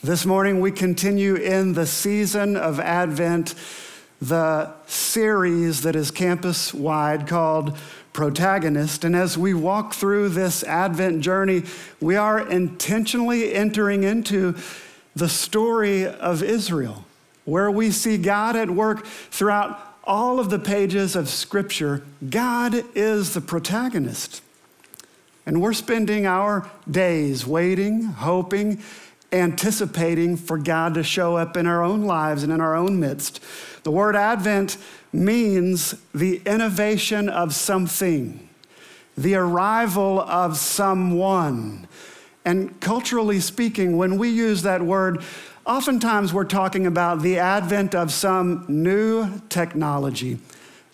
This morning, we continue in the season of Advent, the series that is campus wide called Protagonist. And as we walk through this Advent journey, we are intentionally entering into the story of Israel, where we see God at work throughout all of the pages of Scripture. God is the protagonist. And we're spending our days waiting, hoping, anticipating for God to show up in our own lives and in our own midst. The word Advent means the innovation of something, the arrival of someone. And culturally speaking, when we use that word, oftentimes we're talking about the advent of some new technology.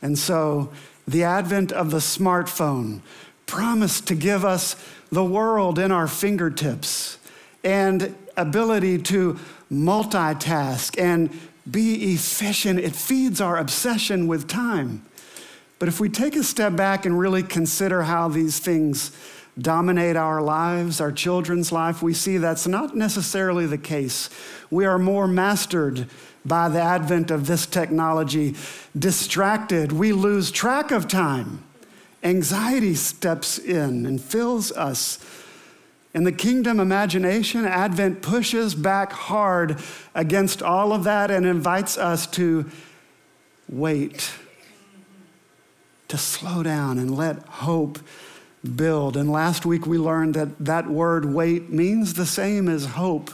And so, the advent of the smartphone promised to give us the world in our fingertips and ability to multitask and be efficient. It feeds our obsession with time. But if we take a step back and really consider how these things dominate our lives, our children's life, we see that's not necessarily the case. We are more mastered by the advent of this technology, distracted. We lose track of time. Anxiety steps in and fills us in the kingdom imagination, Advent pushes back hard against all of that and invites us to wait, to slow down and let hope build. And last week we learned that that word wait means the same as hope.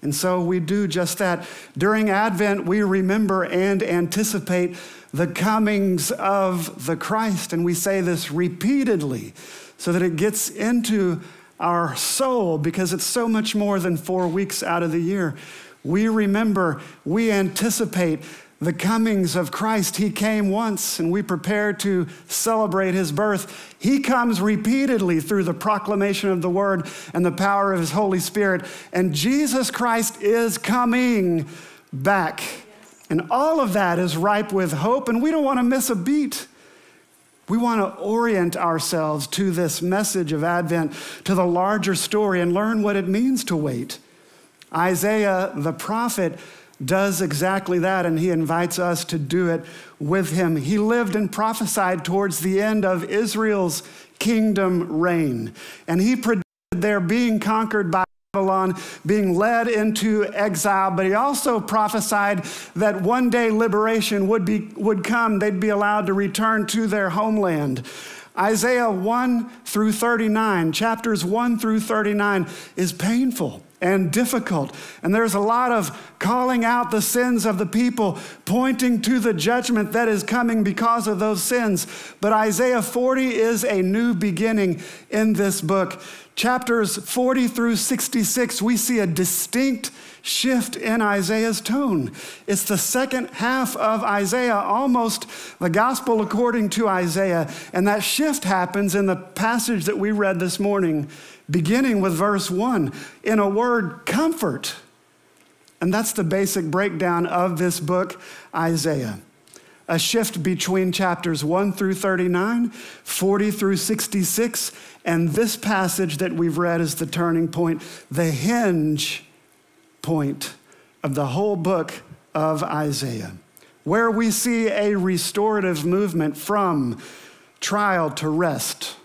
And so we do just that. During Advent, we remember and anticipate the comings of the Christ. And we say this repeatedly so that it gets into our soul because it's so much more than four weeks out of the year. We remember, we anticipate the comings of Christ. He came once and we prepare to celebrate his birth. He comes repeatedly through the proclamation of the word and the power of his Holy Spirit. And Jesus Christ is coming back. And all of that is ripe with hope, and we don't want to miss a beat. We want to orient ourselves to this message of Advent, to the larger story, and learn what it means to wait. Isaiah, the prophet, does exactly that, and he invites us to do it with him. He lived and prophesied towards the end of Israel's kingdom reign, and he predicted their being conquered by Babylon, being led into exile, but he also prophesied that one day liberation would, be, would come. They'd be allowed to return to their homeland. Isaiah 1 through 39, chapters 1 through 39, is painful and difficult. And there's a lot of calling out the sins of the people, pointing to the judgment that is coming because of those sins. But Isaiah 40 is a new beginning in this book chapters 40 through 66, we see a distinct shift in Isaiah's tone. It's the second half of Isaiah, almost the gospel according to Isaiah. And that shift happens in the passage that we read this morning, beginning with verse 1. In a word, comfort. And that's the basic breakdown of this book, Isaiah a shift between chapters 1 through 39, 40 through 66, and this passage that we've read is the turning point, the hinge point of the whole book of Isaiah, where we see a restorative movement from trial to rest,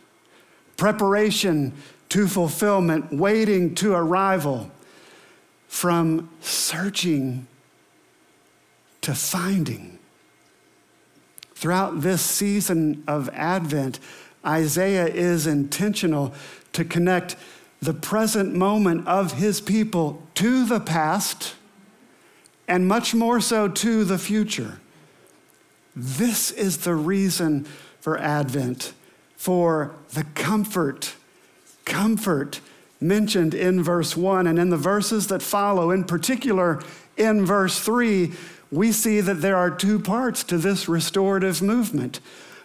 preparation to fulfillment, waiting to arrival, from searching to finding Throughout this season of Advent, Isaiah is intentional to connect the present moment of his people to the past and much more so to the future. This is the reason for Advent, for the comfort, comfort mentioned in verse 1 and in the verses that follow, in particular in verse 3 we see that there are two parts to this restorative movement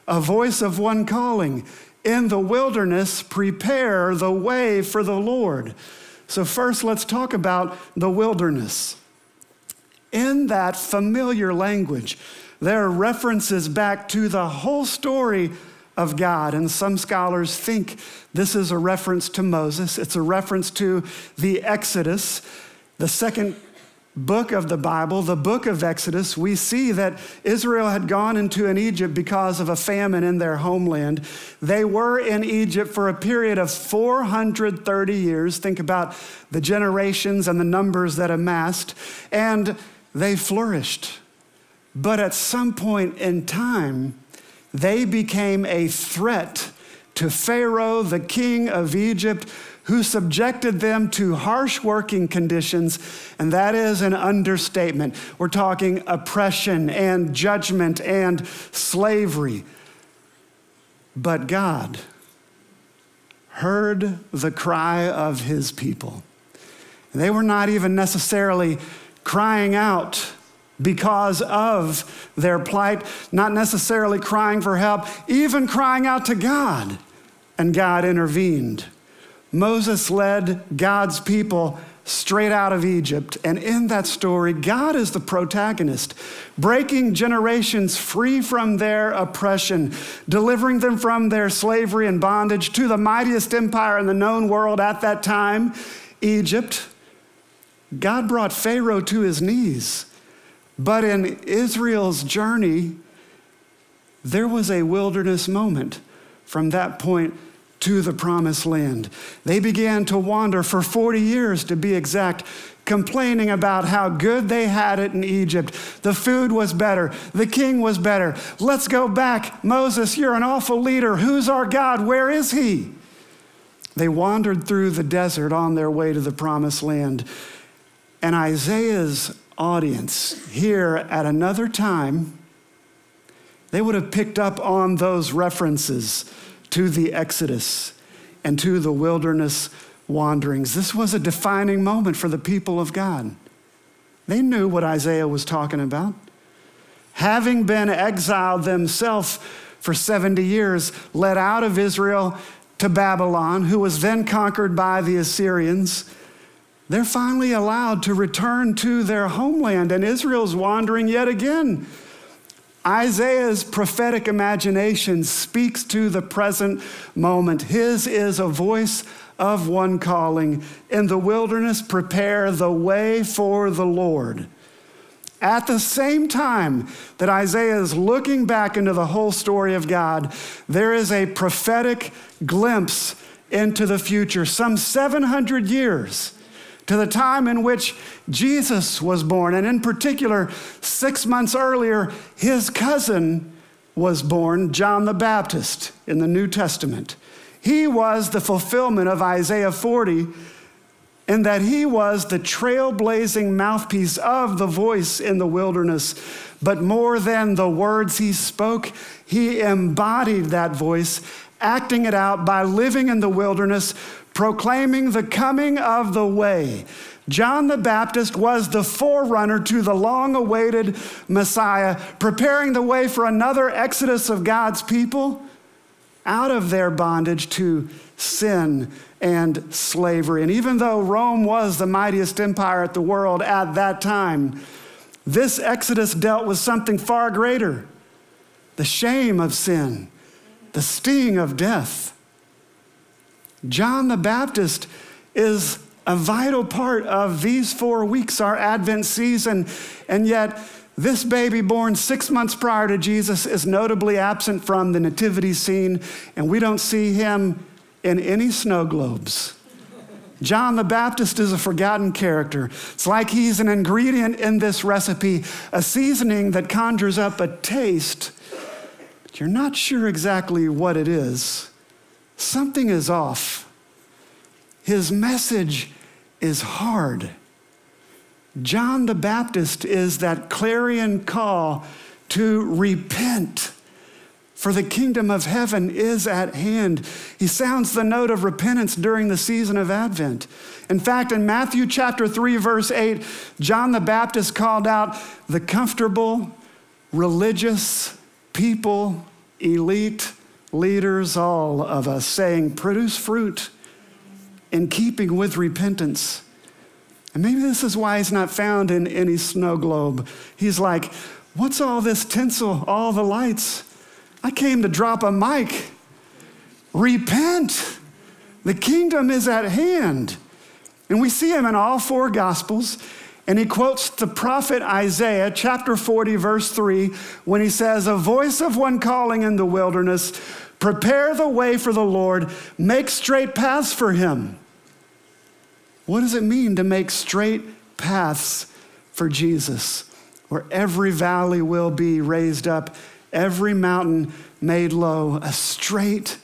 a voice of one calling, In the wilderness, prepare the way for the Lord. So, first, let's talk about the wilderness. In that familiar language, there are references back to the whole story of God. And some scholars think this is a reference to Moses, it's a reference to the Exodus. the second book of the Bible, the book of Exodus, we see that Israel had gone into an Egypt because of a famine in their homeland. They were in Egypt for a period of 430 years. Think about the generations and the numbers that amassed, and they flourished. But at some point in time, they became a threat to Pharaoh, the king of Egypt, who subjected them to harsh working conditions, and that is an understatement. We're talking oppression and judgment and slavery. But God heard the cry of his people. They were not even necessarily crying out because of their plight, not necessarily crying for help, even crying out to God. And God intervened. Moses led God's people straight out of Egypt. And in that story, God is the protagonist, breaking generations free from their oppression, delivering them from their slavery and bondage to the mightiest empire in the known world at that time, Egypt. God brought Pharaoh to his knees. But in Israel's journey, there was a wilderness moment from that point to the promised land. They began to wander for 40 years, to be exact, complaining about how good they had it in Egypt. The food was better, the king was better. Let's go back. Moses, you're an awful leader. Who's our God? Where is he? They wandered through the desert on their way to the promised land. And Isaiah's audience here at another time, they would have picked up on those references to the Exodus and to the wilderness wanderings. This was a defining moment for the people of God. They knew what Isaiah was talking about. Having been exiled themselves for 70 years, led out of Israel to Babylon, who was then conquered by the Assyrians, they're finally allowed to return to their homeland, and Israel's wandering yet again Isaiah's prophetic imagination speaks to the present moment. His is a voice of one calling, In the wilderness, prepare the way for the Lord. At the same time that Isaiah is looking back into the whole story of God, there is a prophetic glimpse into the future, some 700 years to the time in which Jesus was born. And in particular, six months earlier, his cousin was born, John the Baptist, in the New Testament. He was the fulfillment of Isaiah 40 in that he was the trailblazing mouthpiece of the voice in the wilderness. But more than the words he spoke, he embodied that voice, acting it out by living in the wilderness, proclaiming the coming of the way. John the Baptist was the forerunner to the long awaited Messiah, preparing the way for another exodus of God's people out of their bondage to sin and slavery. And even though Rome was the mightiest empire at the world at that time, this exodus dealt with something far greater the shame of sin, the sting of death. John the Baptist is a vital part of these four weeks, our Advent season, and yet this baby born six months prior to Jesus is notably absent from the nativity scene, and we don't see him in any snow globes. John the Baptist is a forgotten character. It's like he's an ingredient in this recipe, a seasoning that conjures up a taste, but you're not sure exactly what it is. Something is off. His message is hard. John the Baptist is that clarion call to repent, for the kingdom of heaven is at hand. He sounds the note of repentance during the season of Advent. In fact, in Matthew chapter 3, verse 8, John the Baptist called out the comfortable, religious people, elite leaders, all of us, saying, Produce fruit in keeping with repentance. And maybe this is why he's not found in any snow globe. He's like, What's all this tinsel, all the lights? I came to drop a mic. Repent. The kingdom is at hand. And we see him in all four Gospels. And he quotes the prophet Isaiah, chapter 40, verse 3, when he says, A voice of one calling in the wilderness, prepare the way for the Lord, make straight paths for him. What does it mean to make straight paths for Jesus, where every valley will be raised up, every mountain made low, a straight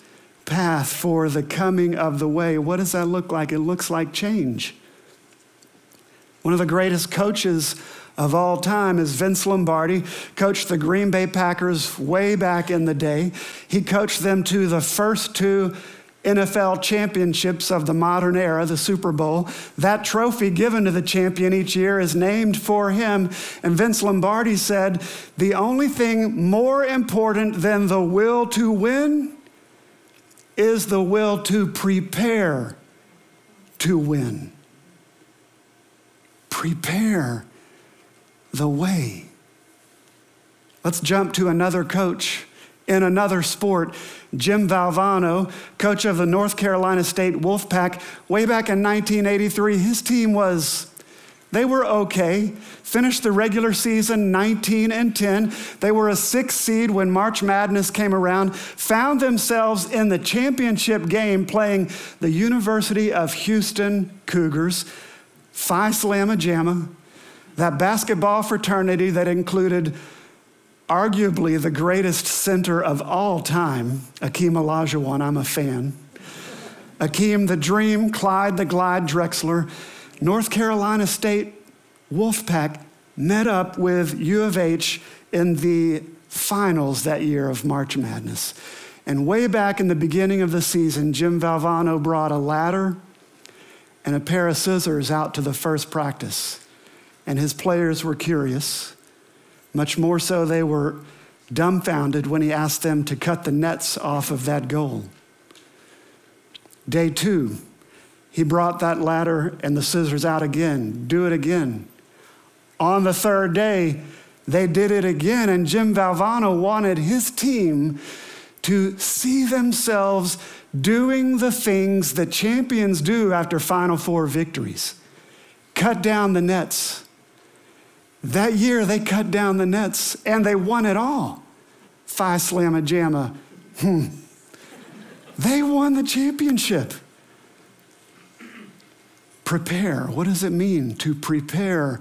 path for the coming of the way? What does that look like? It looks like change. One of the greatest coaches of all time is Vince Lombardi, coached the Green Bay Packers way back in the day. He coached them to the first two NFL championships of the modern era, the Super Bowl. That trophy given to the champion each year is named for him. And Vince Lombardi said, The only thing more important than the will to win is the will to prepare to win. Prepare the way. Let's jump to another coach in another sport. Jim Valvano, coach of the North Carolina State Wolfpack, way back in 1983, his team was they were okay. Finished the regular season 19 and 10. They were a sixth seed when March Madness came around, found themselves in the championship game playing the University of Houston Cougars. Phi Slamma Jamma, that basketball fraternity that included arguably the greatest center of all time, Akeem Olajuwon. I'm a fan. Akeem the Dream, Clyde the Glide Drexler, North Carolina State Wolfpack met up with U of H in the finals that year of March Madness. And way back in the beginning of the season, Jim Valvano brought a ladder and a pair of scissors out to the first practice. And his players were curious. Much more so, they were dumbfounded when he asked them to cut the nets off of that goal. Day two, he brought that ladder and the scissors out again. Do it again. On the third day, they did it again, and Jim Valvano wanted his team to see themselves doing the things that champions do after Final Four victories cut down the nets that year, they cut down the nets and they won it all. Phi Slamma Jamma. Hmm. They won the championship. Prepare. What does it mean to prepare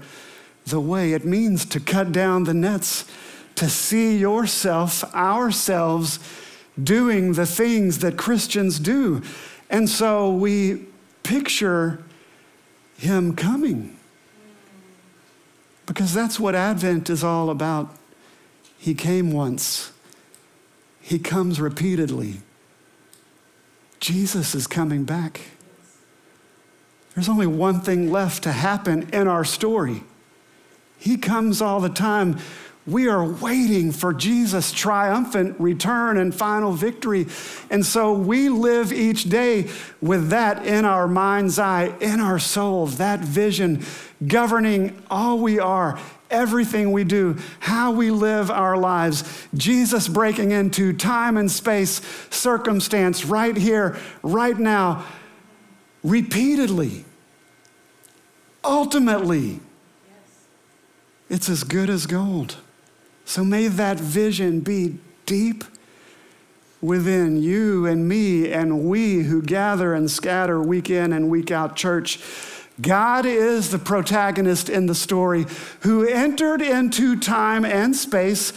the way? It means to cut down the nets, to see yourself, ourselves, doing the things that Christians do. And so we picture him coming. Because that's what Advent is all about. He came once, He comes repeatedly. Jesus is coming back. There's only one thing left to happen in our story. He comes all the time we are waiting for Jesus' triumphant return and final victory. And so we live each day with that in our mind's eye, in our souls, that vision governing all we are, everything we do, how we live our lives. Jesus breaking into time and space, circumstance, right here, right now, repeatedly, ultimately. It's as good as gold. So may that vision be deep within you and me and we who gather and scatter week in and week out church. God is the protagonist in the story who entered into time and space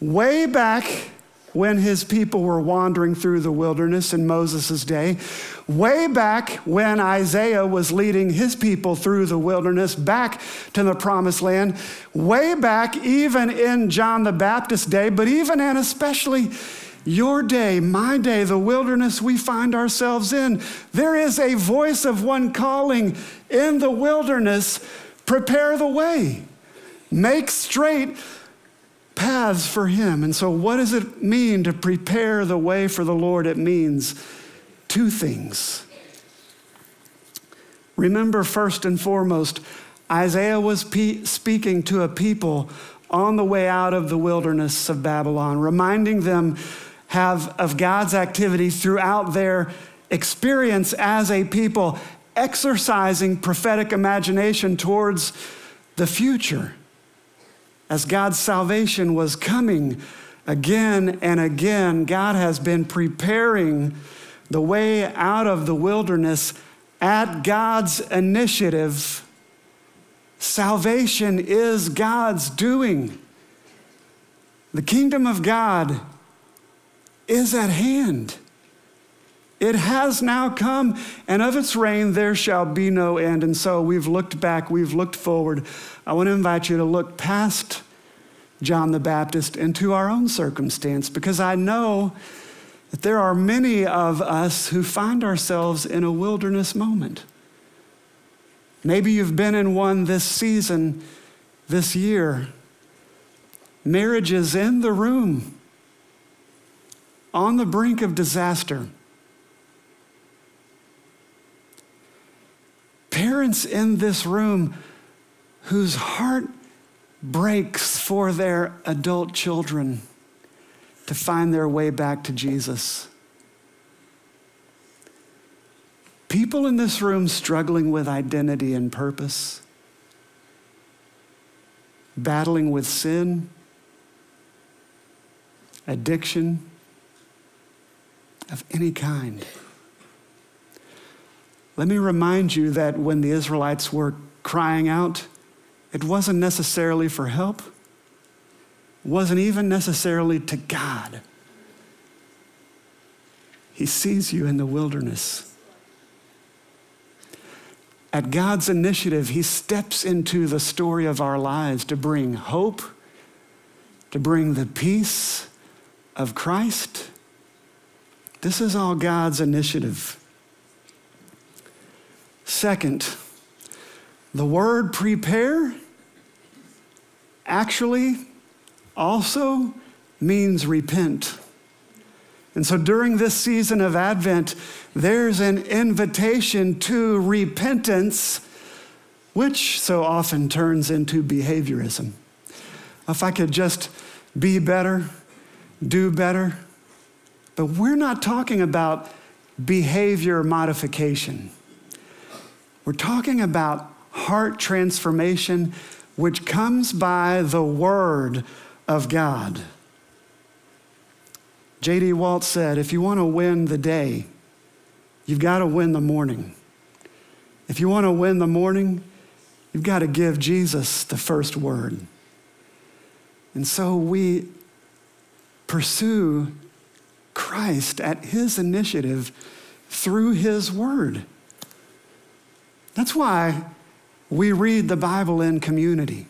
way back when his people were wandering through the wilderness in Moses' day, way back when Isaiah was leading his people through the wilderness back to the promised land, way back even in John the Baptist's day, but even and especially your day, my day, the wilderness we find ourselves in. There is a voice of one calling in the wilderness prepare the way, make straight paths for Him. And so, what does it mean to prepare the way for the Lord? It means two things. Remember, first and foremost, Isaiah was pe- speaking to a people on the way out of the wilderness of Babylon, reminding them have, of God's activity throughout their experience as a people exercising prophetic imagination towards the future as God's salvation was coming again and again. God has been preparing the way out of the wilderness at God's initiative. Salvation is God's doing. The kingdom of God is at hand. It has now come, and of its reign there shall be no end. And so we've looked back, we've looked forward. I want to invite you to look past John the Baptist into our own circumstance because I know that there are many of us who find ourselves in a wilderness moment. Maybe you've been in one this season, this year. Marriage is in the room, on the brink of disaster. Parents in this room whose heart breaks for their adult children to find their way back to Jesus. People in this room struggling with identity and purpose, battling with sin, addiction of any kind. Let me remind you that when the Israelites were crying out, it wasn't necessarily for help, it wasn't even necessarily to God. He sees you in the wilderness. At God's initiative, He steps into the story of our lives to bring hope, to bring the peace of Christ. This is all God's initiative. Second, the word prepare actually also means repent. And so during this season of Advent, there's an invitation to repentance, which so often turns into behaviorism. If I could just be better, do better. But we're not talking about behavior modification. We're talking about heart transformation, which comes by the Word of God. J.D. Walt said, if you want to win the day, you've got to win the morning. If you want to win the morning, you've got to give Jesus the first word. And so we pursue Christ at his initiative through his word. That's why we read the Bible in community,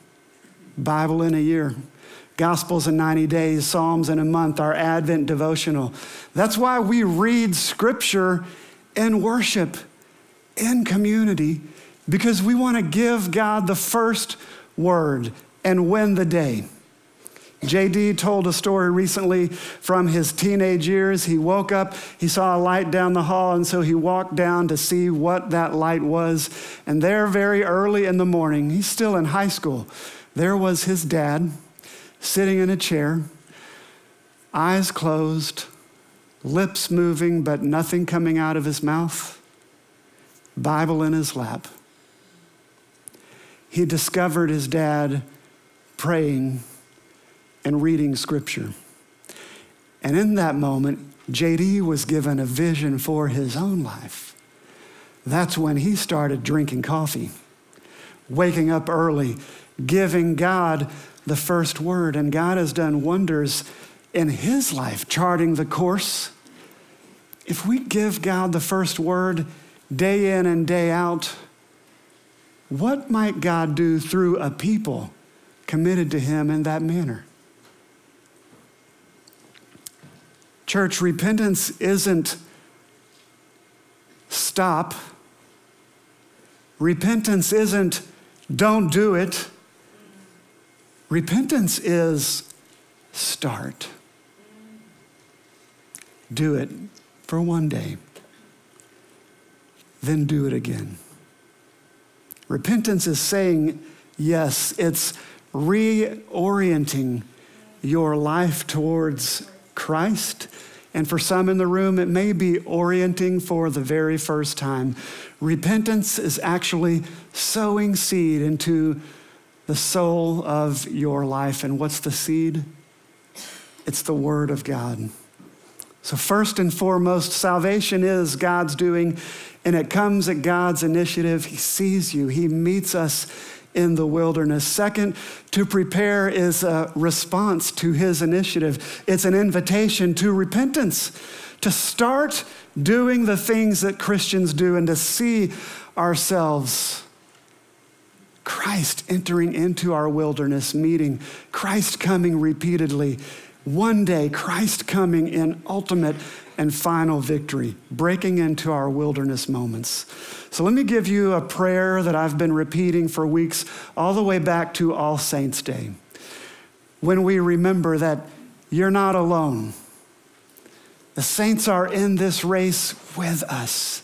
Bible in a year, Gospels in 90 days, Psalms in a month, our Advent devotional. That's why we read Scripture in worship, in community, because we want to give God the first word and win the day. JD told a story recently from his teenage years. He woke up, he saw a light down the hall, and so he walked down to see what that light was. And there, very early in the morning, he's still in high school, there was his dad sitting in a chair, eyes closed, lips moving, but nothing coming out of his mouth, Bible in his lap. He discovered his dad praying and reading scripture. And in that moment, JD was given a vision for his own life. That's when he started drinking coffee, waking up early, giving God the first word. And God has done wonders in his life, charting the course. If we give God the first word day in and day out, what might God do through a people committed to him in that manner? Church, repentance isn't stop. Repentance isn't don't do it. Repentance is start. Do it for one day, then do it again. Repentance is saying yes, it's reorienting your life towards Christ And for some in the room, it may be orienting for the very first time. Repentance is actually sowing seed into the soul of your life. And what's the seed? It's the Word of God. So, first and foremost, salvation is God's doing, and it comes at God's initiative. He sees you, He meets us in the wilderness. Second, to prepare is a response to his initiative, it's an invitation to repentance, to start doing the things that Christians do and to see ourselves. Christ entering into our wilderness meeting, Christ coming repeatedly, one day, Christ coming in ultimate and final victory, breaking into our wilderness moments. So let me give you a prayer that I've been repeating for weeks, all the way back to All Saints' Day, when we remember that you're not alone. The saints are in this race with us.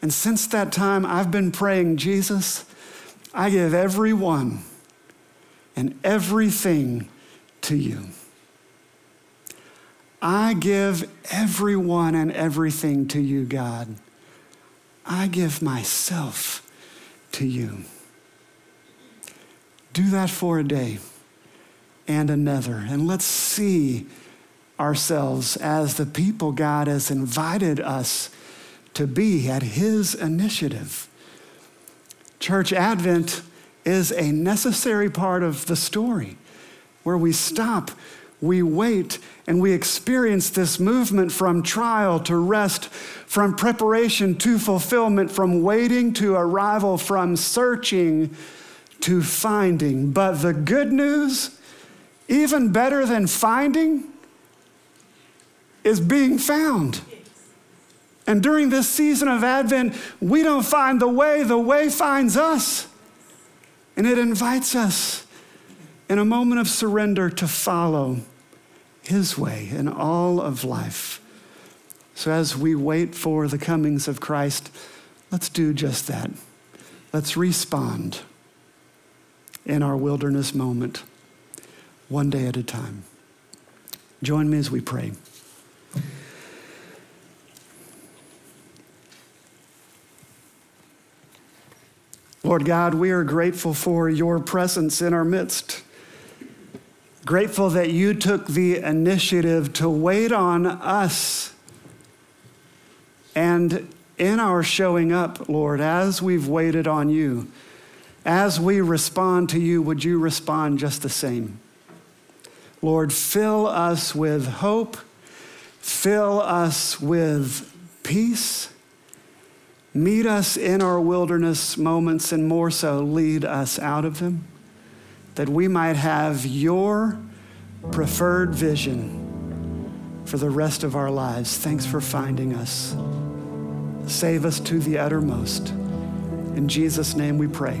And since that time, I've been praying, Jesus, I give everyone and everything to you. I give everyone and everything to you, God. I give myself to you. Do that for a day and another, and let's see ourselves as the people God has invited us to be at His initiative. Church Advent is a necessary part of the story where we stop we wait and we experience this movement from trial to rest, from preparation to fulfillment, from waiting to arrival, from searching to finding. But the good news, even better than finding, is being found. And during this season of Advent, we don't find the way, the way finds us. And it invites us in a moment of surrender to follow His way in all of life. So as we wait for the comings of Christ, let's do just that. Let's respond in our wilderness moment, one day at a time. Join me as we pray. Lord God, we are grateful for your presence in our midst. Grateful that you took the initiative to wait on us. And in our showing up, Lord, as we've waited on you, as we respond to you, would you respond just the same? Lord, fill us with hope, fill us with peace. Meet us in our wilderness moments, and more so, lead us out of them that we might have your preferred vision for the rest of our lives. Thanks for finding us. Save us to the uttermost. In Jesus' name we pray.